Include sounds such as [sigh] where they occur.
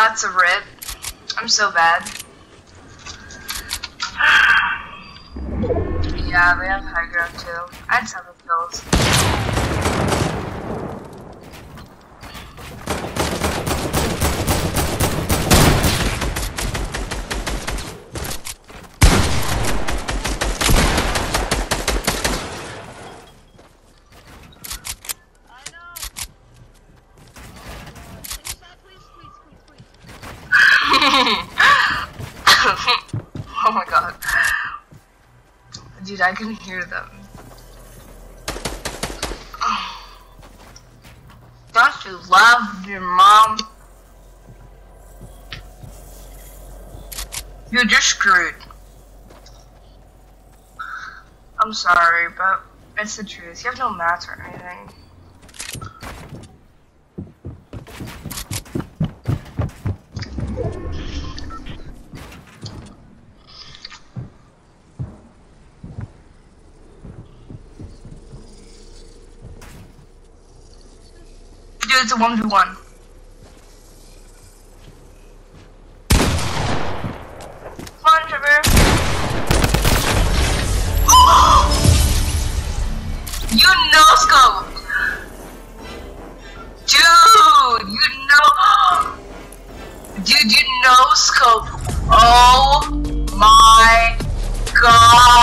that's a rip. I'm so bad. [sighs] yeah, we have high ground too. I had seven kills. Oh my god. Dude, I can hear them. [sighs] Don't you love your mom? You're just screwed. I'm sorry, but it's the truth. You have no mats or anything. Dude, it's a 1v1. Come on, Trevor. [gasps] you no scope! Dude, you know. [gasps] Dude, you no scope. Oh my god.